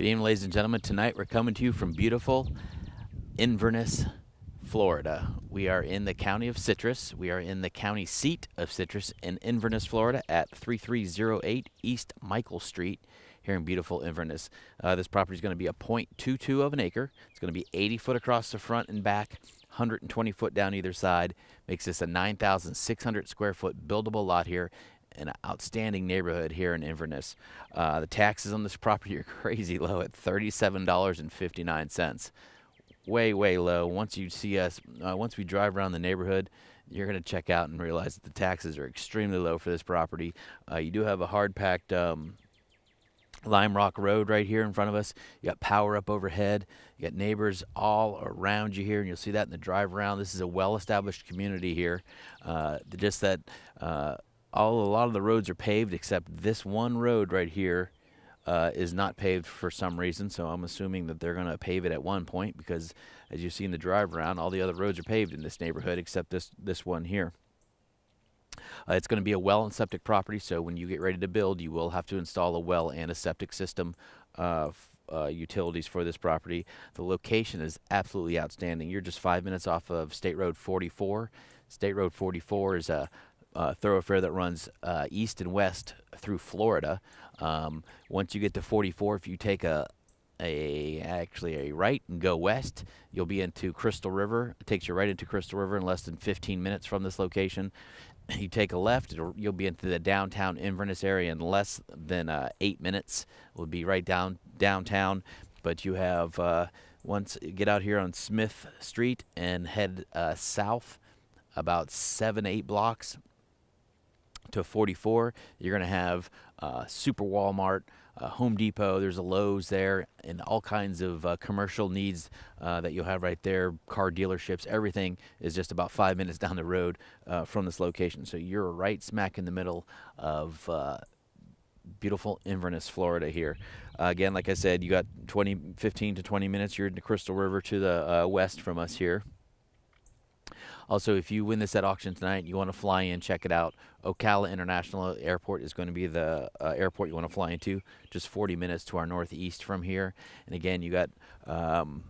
Good evening, ladies and gentlemen. Tonight we're coming to you from beautiful Inverness, Florida. We are in the county of Citrus. We are in the county seat of Citrus in Inverness, Florida at 3308 East Michael Street here in beautiful Inverness. Uh, this property is going to be a 0.22 of an acre. It's going to be 80 foot across the front and back, 120 foot down either side. Makes this a 9,600 square foot buildable lot here an outstanding neighborhood here in Inverness. Uh, the taxes on this property are crazy low at $37.59. Way, way low. Once you see us, uh, once we drive around the neighborhood, you're going to check out and realize that the taxes are extremely low for this property. Uh, you do have a hard packed um, Lime Rock Road right here in front of us. You got power up overhead. You got neighbors all around you here, and you'll see that in the drive around. This is a well-established community here. Uh, just that uh, all a lot of the roads are paved except this one road right here uh, is not paved for some reason. So I'm assuming that they're going to pave it at one point because, as you see in the drive around, all the other roads are paved in this neighborhood except this this one here. Uh, it's going to be a well and septic property, so when you get ready to build, you will have to install a well and a septic system uh, uh, utilities for this property. The location is absolutely outstanding. You're just five minutes off of State Road 44. State Road 44 is a uh, thoroughfare that runs uh, east and west through Florida. Um, once you get to 44, if you take a a actually a right and go west, you'll be into Crystal River. It takes you right into Crystal River in less than 15 minutes from this location. You take a left, you'll be into the downtown Inverness area in less than uh, eight minutes. We'll be right down downtown, but you have uh, once get out here on Smith Street and head uh, south about seven eight blocks to 44. You're going to have uh, Super Walmart, uh, Home Depot. There's a Lowe's there, and all kinds of uh, commercial needs uh, that you'll have right there. Car dealerships, everything is just about five minutes down the road uh, from this location. So you're right smack in the middle of uh, beautiful Inverness, Florida. Here, again, like I said, you got 20, 15 to 20 minutes. You're in the Crystal River to the west from us here. Also, if you win this at auction tonight, you want to fly in, check it out. Ocala International Airport is going to be the uh, airport you want to fly into, just 40 minutes to our northeast from here. And again, you got um,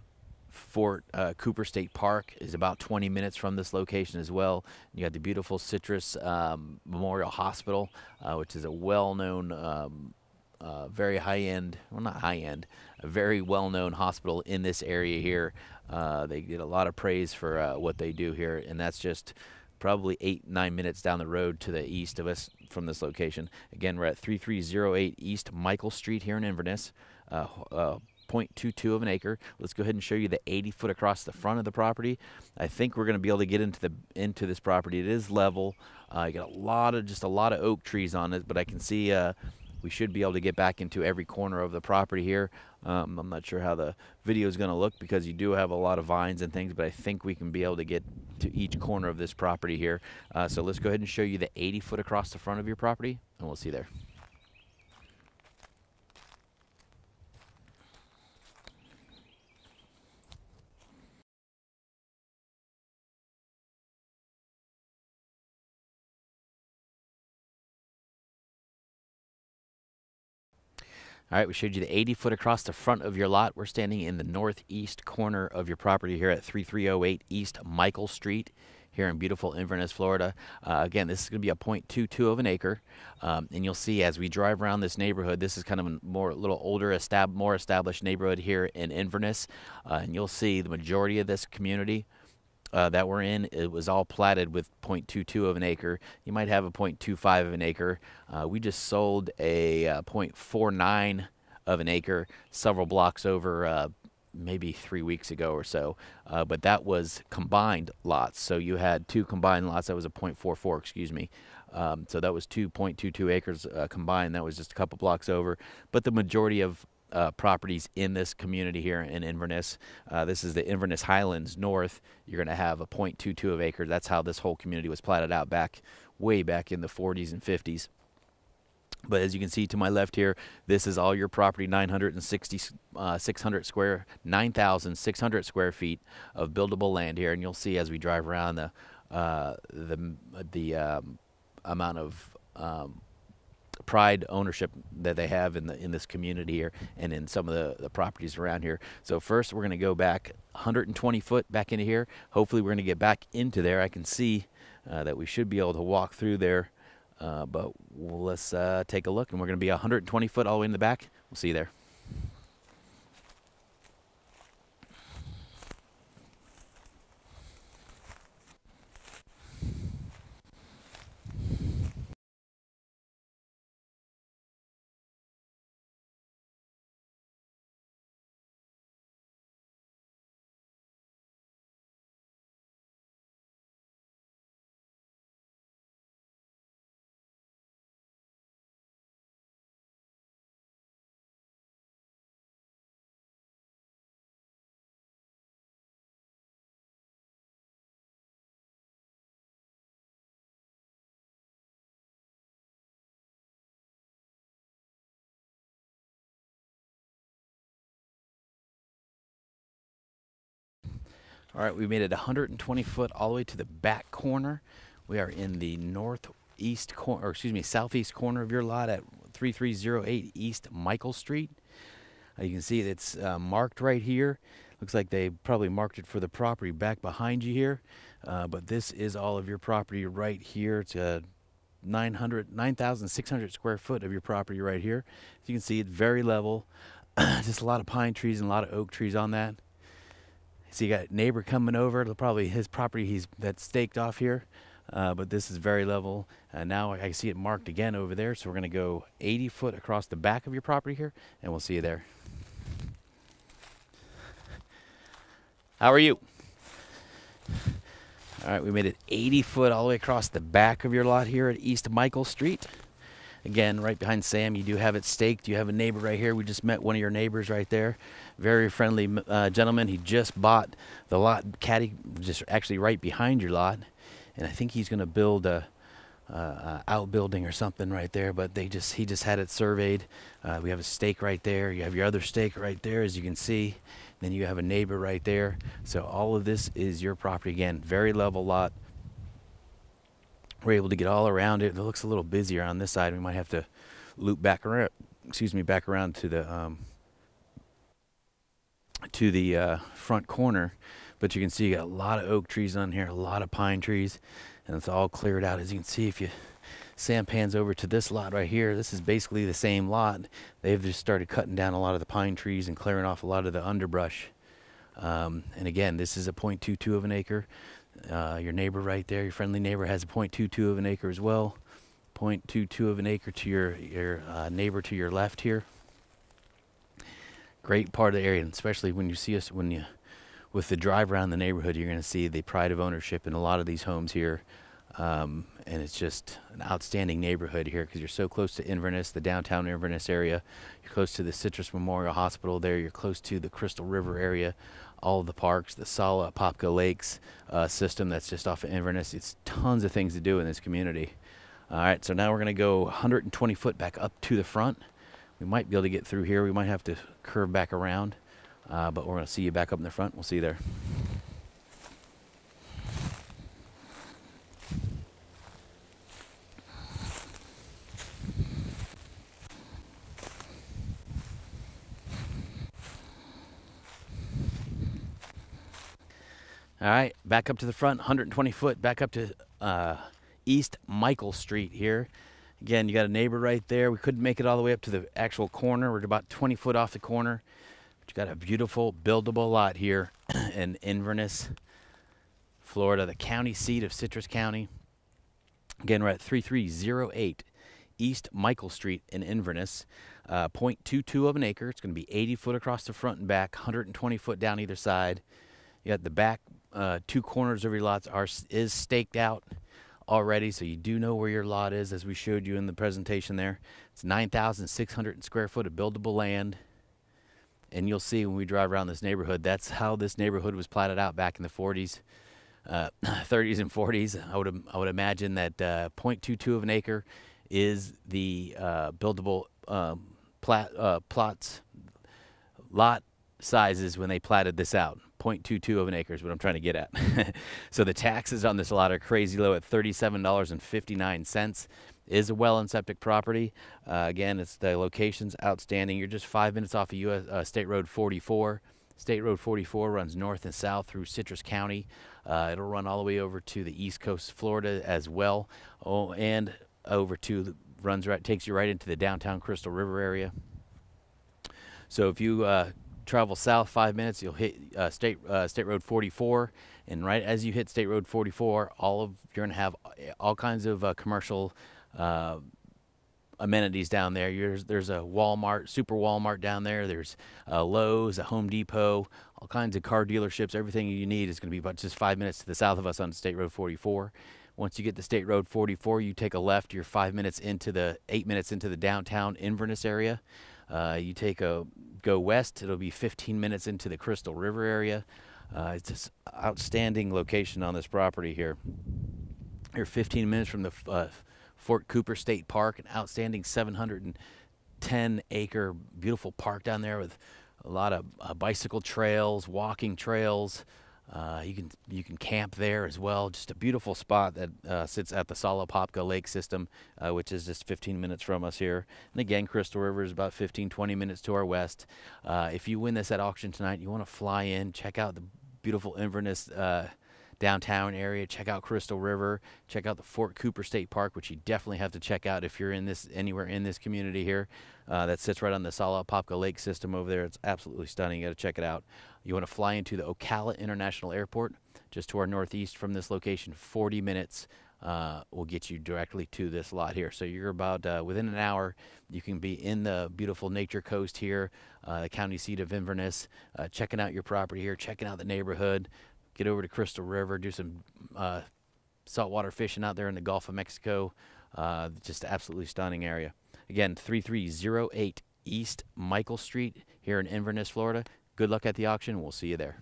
Fort uh, Cooper State Park is about 20 minutes from this location as well. You got the beautiful Citrus um, Memorial Hospital, uh, which is a well-known um, uh, very high end, well, not high end, a very well known hospital in this area here. Uh, they get a lot of praise for uh, what they do here, and that's just probably eight, nine minutes down the road to the east of us from this location. Again, we're at 3308 East Michael Street here in Inverness. Uh, uh, 0.22 of an acre. Let's go ahead and show you the 80 foot across the front of the property. I think we're going to be able to get into the into this property. It is level. Uh, you got a lot of just a lot of oak trees on it, but I can see uh, we should be able to get back into every corner of the property here. Um, I'm not sure how the video is going to look because you do have a lot of vines and things, but I think we can be able to get to each corner of this property here. Uh, so let's go ahead and show you the 80 foot across the front of your property, and we'll see there. All right, we showed you the 80 foot across the front of your lot. We're standing in the northeast corner of your property here at 3308 East Michael Street here in beautiful Inverness, Florida. Uh, again, this is going to be a 0.22 of an acre, um, and you'll see as we drive around this neighborhood, this is kind of a more little older, estab more established neighborhood here in Inverness, uh, and you'll see the majority of this community uh, that we're in, it was all platted with 0.22 of an acre. You might have a 0.25 of an acre. Uh, we just sold a uh, 0.49 of an acre several blocks over uh, maybe three weeks ago or so. Uh, but that was combined lots. So you had two combined lots. That was a 0.44, excuse me. Um, so that was 2.22 acres uh, combined. That was just a couple blocks over. But the majority of uh, properties in this community here in Inverness. Uh, this is the Inverness Highlands North. You're going to have a 0.22 of acres. That's how this whole community was platted out back way back in the 40s and 50s. But as you can see to my left here, this is all your property, 960, uh, 600 square, 9,600 square feet of buildable land here. And you'll see as we drive around the, uh, the, the um, amount of um, pride ownership that they have in the in this community here and in some of the, the properties around here. So first we're going to go back 120 foot back into here. Hopefully we're going to get back into there. I can see uh, that we should be able to walk through there. Uh, but let's uh, take a look and we're going to be 120 foot all the way in the back. We'll see you there. All right, we made it 120 foot all the way to the back corner. We are in the northeast corner, or excuse me, southeast corner of your lot at 3308 East Michael Street. Uh, you can see it's uh, marked right here. Looks like they probably marked it for the property back behind you here. Uh, but this is all of your property right here. It's a 900, 9,600 square foot of your property right here. As you can see, it's very level. Just a lot of pine trees and a lot of oak trees on that. So you got neighbor coming over. Probably his property he's that's staked off here. Uh, but this is very level. Uh, now I see it marked again over there. So we're going to go 80 foot across the back of your property here, and we'll see you there. How are you? All right, we made it 80 foot all the way across the back of your lot here at East Michael Street. Again, right behind Sam, you do have it staked. You have a neighbor right here. We just met one of your neighbors right there. Very friendly uh, gentleman. He just bought the lot, caddy, just actually right behind your lot. And I think he's going to build a, uh, outbuilding or something right there. But they just he just had it surveyed. Uh, we have a stake right there. You have your other stake right there, as you can see. Then you have a neighbor right there. So all of this is your property again. Very level lot we're able to get all around it. It looks a little busier on this side. We might have to loop back around, excuse me, back around to the um, to the uh, front corner. But you can see you got a lot of oak trees on here, a lot of pine trees, and it's all cleared out. As you can see, if you Sam pans over to this lot right here, this is basically the same lot. They've just started cutting down a lot of the pine trees and clearing off a lot of the underbrush. Um, and again, this is a 0.22 of an acre. Uh, your neighbor right there, your friendly neighbor, has a 0.22 of an acre as well. 0.22 of an acre to your your uh, neighbor to your left here. Great part of the area, and especially when you see us when you with the drive around the neighborhood, you're going to see the pride of ownership in a lot of these homes here. Um, and it's just an outstanding neighborhood here because you're so close to Inverness, the downtown Inverness area. You're close to the Citrus Memorial Hospital there. You're close to the Crystal River area all the parks, the Tsala Apopka Lakes uh, system that's just off of Inverness. It's tons of things to do in this community. All right, so now we're going to go 120 foot back up to the front. We might be able to get through here. We might have to curve back around, uh, but we're going to see you back up in the front. We'll see you there. All right, back up to the front, 120 foot, back up to uh, East Michael Street here. Again, you got a neighbor right there. We couldn't make it all the way up to the actual corner. We're about 20 foot off the corner. But you got a beautiful buildable lot here in Inverness, Florida, the county seat of Citrus County. Again, we're at 3308 East Michael Street in Inverness. Uh, 0.22 of an acre. It's going to be 80 foot across the front and back, 120 foot down either side. You got the back uh, two corners of your lots are is staked out already, so you do know where your lot is, as we showed you in the presentation there. It's 9,600 square foot of buildable land. And you'll see when we drive around this neighborhood, that's how this neighborhood was platted out back in the 40s, uh, 30s and 40s. I would I would imagine that uh, 0.22 of an acre is the uh, buildable um, plat, uh, plots lot sizes when they platted this out. 0.22 of an acre is what I'm trying to get at. so the taxes on this lot are crazy low at $37.59. is a well and septic property. Uh, again, it's the location's outstanding. You're just five minutes off of US uh, State Road 44. State Road 44 runs north and south through Citrus County. Uh, it'll run all the way over to the east coast Florida as well, oh, and over to the, runs right takes you right into the downtown Crystal River area. So if you uh, travel south five minutes, you'll hit uh, State uh, State Road 44, and right as you hit State Road 44, all of you're gonna have all kinds of uh, commercial uh, amenities down there. There's, there's a Walmart, Super Walmart down there. There's a Lowe's, a Home Depot, all kinds of car dealerships. Everything you need is going to be about just five minutes to the south of us on State Road 44. Once you get to State Road 44, you take a left. You're five minutes into the eight minutes into the downtown Inverness area. Uh, you take a go west. It'll be 15 minutes into the Crystal River area. Uh, it's just outstanding location on this property here. You're 15 minutes from the uh, Fort Cooper State Park, an outstanding 710 acre beautiful park down there with a lot of uh, bicycle trails, walking trails. Uh, you can you can camp there as well. Just a beautiful spot that uh, sits at the Tsala Apopka Lake System, uh, which is just 15 minutes from us here. And again, Crystal River is about 15, 20 minutes to our west. Uh, if you win this at auction tonight, you want to fly in, check out the beautiful Inverness uh, downtown area. Check out Crystal River. Check out the Fort Cooper State Park, which you definitely have to check out if you're in this anywhere in this community here. Uh, that sits right on the Tsala Apopka Lake system over there. It's absolutely stunning. You got to check it out. You want to fly into the Ocala International Airport, just to our northeast from this location. 40 minutes uh, will get you directly to this lot here. So you're about uh, within an hour. You can be in the beautiful nature coast here, uh, the county seat of Inverness, uh, checking out your property here, checking out the neighborhood get over to Crystal River, do some uh, saltwater fishing out there in the Gulf of Mexico. Uh, just absolutely stunning area. Again, 3308 East Michael Street here in Inverness, Florida. Good luck at the auction. We'll see you there.